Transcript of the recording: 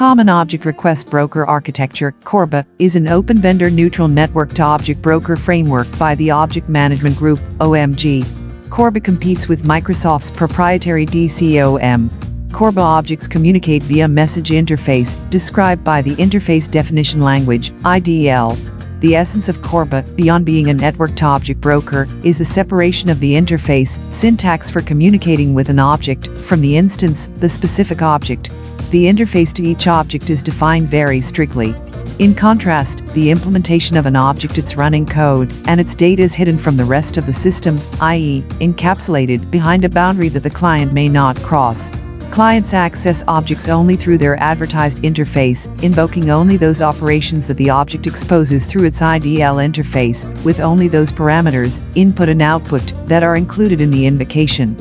Common Object Request Broker Architecture, CORBA, is an open vendor neutral network to object broker framework by the Object Management Group, OMG. CORBA competes with Microsoft's proprietary DCOM. CORBA objects communicate via message interface, described by the Interface Definition Language, IDL. The essence of CORBA, beyond being a networked object broker, is the separation of the interface, syntax for communicating with an object, from the instance, the specific object. The interface to each object is defined very strictly. In contrast, the implementation of an object its running code and its data is hidden from the rest of the system, i.e., encapsulated behind a boundary that the client may not cross. Clients access objects only through their advertised interface, invoking only those operations that the object exposes through its IDL interface, with only those parameters, input and output, that are included in the invocation.